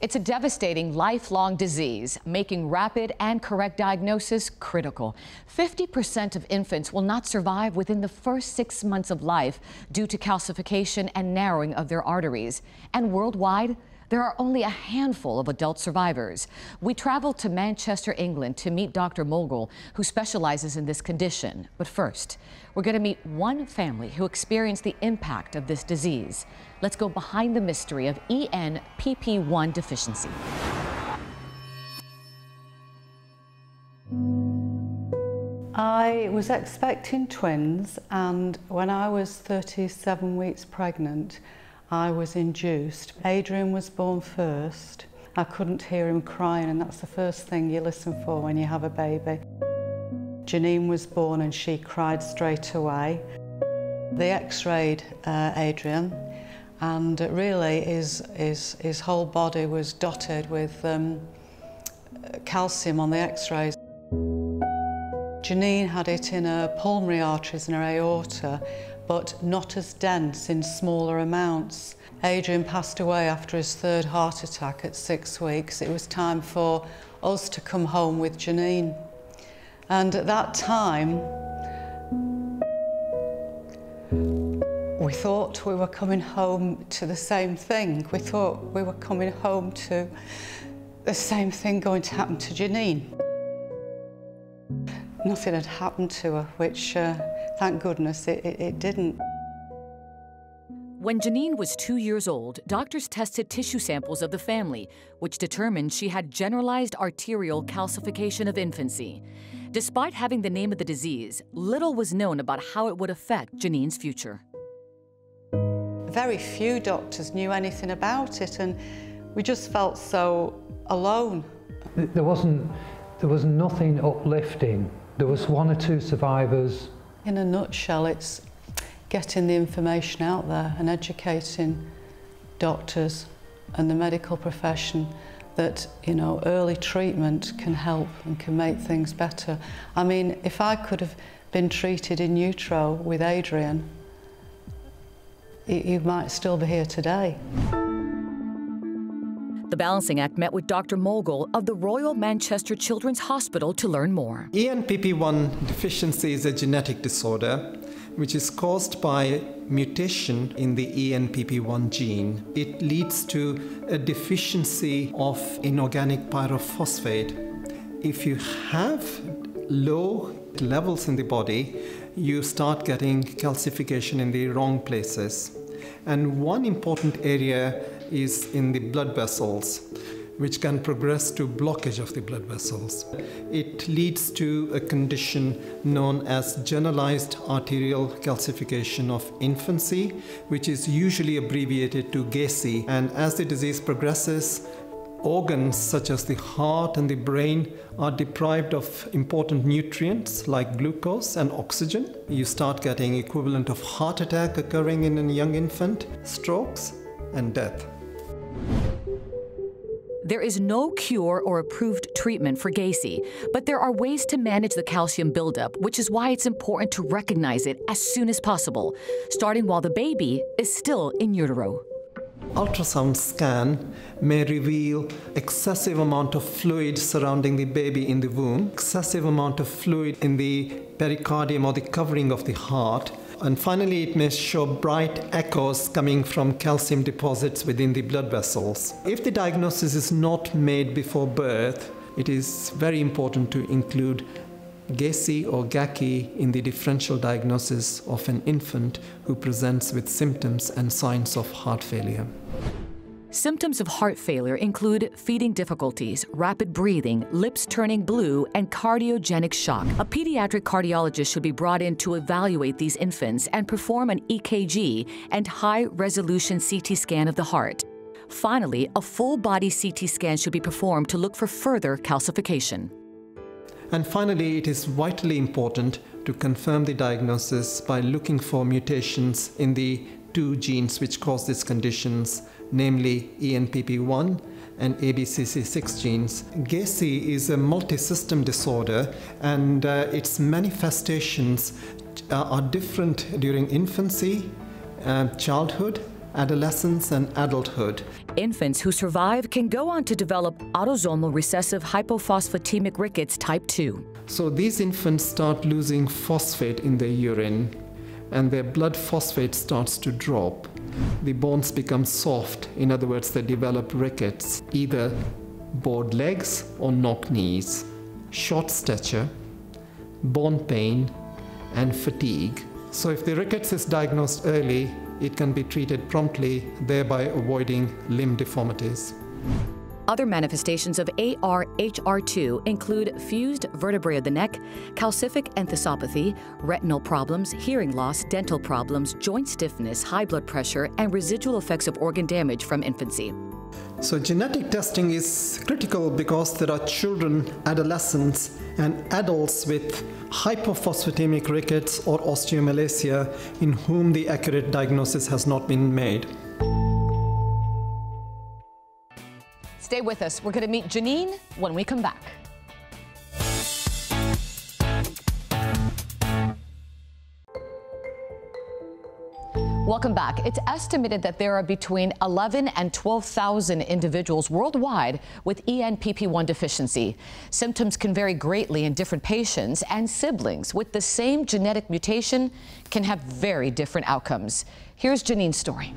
It's a devastating lifelong disease, making rapid and correct diagnosis critical. 50% of infants will not survive within the first six months of life due to calcification and narrowing of their arteries. And worldwide, there are only a handful of adult survivors. We traveled to Manchester, England to meet Dr. Mughal, who specializes in this condition. But first, we're going to meet one family who experienced the impact of this disease. Let's go behind the mystery of ENPP1 deficiency. I was expecting twins, and when I was 37 weeks pregnant, I was induced. Adrian was born first. I couldn't hear him crying, and that's the first thing you listen for when you have a baby. Janine was born and she cried straight away. They x-rayed uh, Adrian and really his, his, his whole body was dotted with um, calcium on the x-rays. Janine had it in her pulmonary arteries and her aorta but not as dense in smaller amounts. Adrian passed away after his third heart attack at six weeks. It was time for us to come home with Janine. And at that time, we thought we were coming home to the same thing. We thought we were coming home to the same thing going to happen to Janine. Nothing had happened to her, which uh, thank goodness it, it, it didn't. When Janine was two years old, doctors tested tissue samples of the family, which determined she had generalized arterial calcification of infancy. Despite having the name of the disease, little was known about how it would affect Janine's future. Very few doctors knew anything about it, and we just felt so alone. There wasn't, there was nothing uplifting. There was one or two survivors in a nutshell, it's getting the information out there and educating doctors and the medical profession that you know early treatment can help and can make things better. I mean, if I could have been treated in utero with Adrian, you might still be here today. The Balancing Act met with Dr. Mughal of the Royal Manchester Children's Hospital to learn more. ENPP1 deficiency is a genetic disorder which is caused by mutation in the ENPP1 gene. It leads to a deficiency of inorganic pyrophosphate. If you have low levels in the body, you start getting calcification in the wrong places. And one important area is in the blood vessels, which can progress to blockage of the blood vessels. It leads to a condition known as generalized arterial calcification of infancy, which is usually abbreviated to GACI. And as the disease progresses, organs such as the heart and the brain are deprived of important nutrients like glucose and oxygen. You start getting equivalent of heart attack occurring in a young infant, strokes, and death. There is no cure or approved treatment for GACI, but there are ways to manage the calcium buildup, which is why it's important to recognize it as soon as possible, starting while the baby is still in utero. Ultrasound scan may reveal excessive amount of fluid surrounding the baby in the womb, excessive amount of fluid in the pericardium or the covering of the heart, and finally, it may show bright echoes coming from calcium deposits within the blood vessels. If the diagnosis is not made before birth, it is very important to include GACI or GACI in the differential diagnosis of an infant who presents with symptoms and signs of heart failure. Symptoms of heart failure include feeding difficulties, rapid breathing, lips turning blue, and cardiogenic shock. A pediatric cardiologist should be brought in to evaluate these infants and perform an EKG and high resolution CT scan of the heart. Finally, a full body CT scan should be performed to look for further calcification. And finally, it is vitally important to confirm the diagnosis by looking for mutations in the two genes which cause these conditions namely ENPP1 and ABCC6 genes. GACI is a multi-system disorder and uh, its manifestations uh, are different during infancy, uh, childhood adolescence, and adulthood. Infants who survive can go on to develop autosomal recessive hypophosphatemic rickets type 2. So these infants start losing phosphate in their urine and their blood phosphate starts to drop. The bones become soft, in other words, they develop rickets, either bowed legs or knock knees, short stature, bone pain, and fatigue. So, if the rickets is diagnosed early, it can be treated promptly, thereby avoiding limb deformities. Other manifestations of ARHR2 include fused vertebrae of the neck, calcific enthesopathy, retinal problems, hearing loss, dental problems, joint stiffness, high blood pressure, and residual effects of organ damage from infancy. So, genetic testing is critical because there are children, adolescents, and adults with hypophosphatemic rickets or osteomalacia in whom the accurate diagnosis has not been made. Stay with us. We're going to meet Janine when we come back. Welcome back. It's estimated that there are between 11 and 12,000 individuals worldwide with ENPP1 deficiency. Symptoms can vary greatly in different patients, and siblings with the same genetic mutation can have very different outcomes. Here's Janine's story.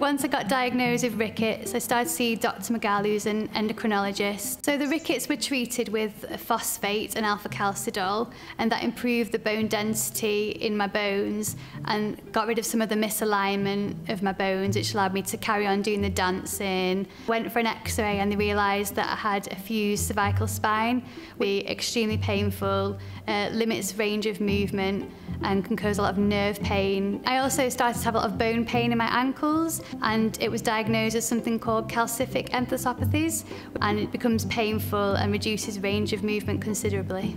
Once I got diagnosed with rickets, I started to see Dr. Mughal, who's an endocrinologist. So the rickets were treated with phosphate and alfacalcidol, and that improved the bone density in my bones and got rid of some of the misalignment of my bones, which allowed me to carry on doing the dancing. Went for an x-ray and they realised that I had a fused cervical spine, be extremely painful, uh, limits range of movement and can cause a lot of nerve pain. I also started to have a lot of bone pain in my ankles and it was diagnosed as something called calcific enthesopathies and it becomes painful and reduces range of movement considerably.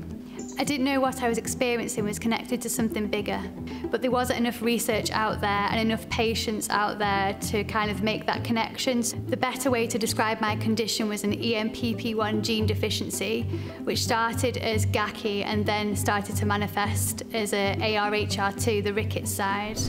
I didn't know what I was experiencing was connected to something bigger, but there wasn't enough research out there and enough patients out there to kind of make that connection. The better way to describe my condition was an ENPP1 gene deficiency, which started as GACI and then started to manifest as a ARHR2, the rickets side.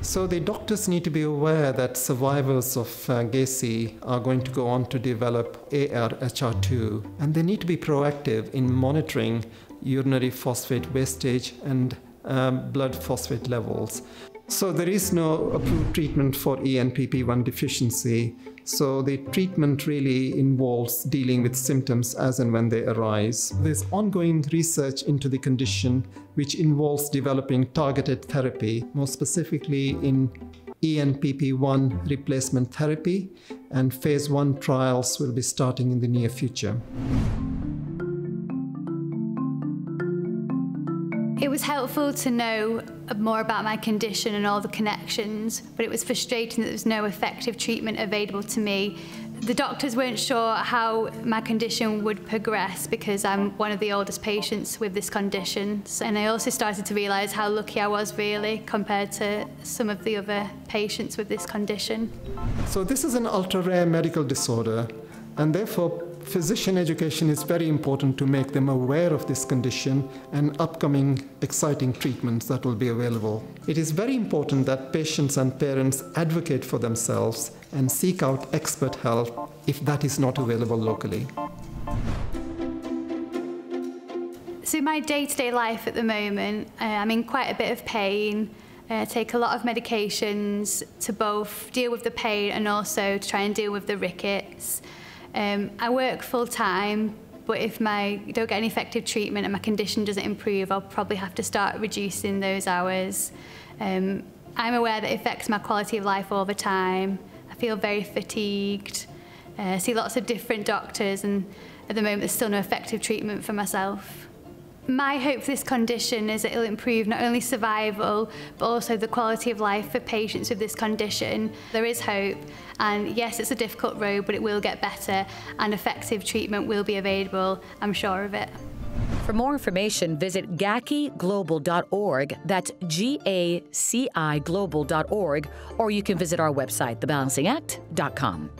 So the doctors need to be aware that survivors of uh, GACI are going to go on to develop ARHR2, and they need to be proactive in monitoring urinary phosphate wastage and um, blood phosphate levels. So there is no approved treatment for ENPP1 deficiency. So the treatment really involves dealing with symptoms as and when they arise. There's ongoing research into the condition which involves developing targeted therapy, more specifically in ENPP1 replacement therapy, and phase 1 trials will be starting in the near future. Helpful to know more about my condition and all the connections, but it was frustrating that there was no effective treatment available to me. The doctors weren't sure how my condition would progress because I'm one of the oldest patients with this condition. And I also started to realise how lucky I was really compared to some of the other patients with this condition. So this is an ultra-rare medical disorder and therefore physician education is very important to make them aware of this condition and upcoming exciting treatments that will be available. It is very important that patients and parents advocate for themselves and seek out expert help if that is not available locally. So my day-to-day -day life at the moment, uh, I'm in quite a bit of pain. I uh, take a lot of medications to both deal with the pain and also to try and deal with the rickets. Um, I work full time, but if my don't get any effective treatment and my condition doesn't improve, I'll probably have to start reducing those hours. Um, I'm aware that it affects my quality of life over time. I feel very fatigued. Uh, see lots of different doctors and at the moment there's still no effective treatment for myself. My hope for this condition is that it'll improve not only survival, but also the quality of life for patients with this condition. There is hope, and yes, it's a difficult road, but it will get better, and effective treatment will be available, I'm sure of it. For more information, visit gaciglobal.org. That's G A C I global.org, or you can visit our website, thebalancingact.com.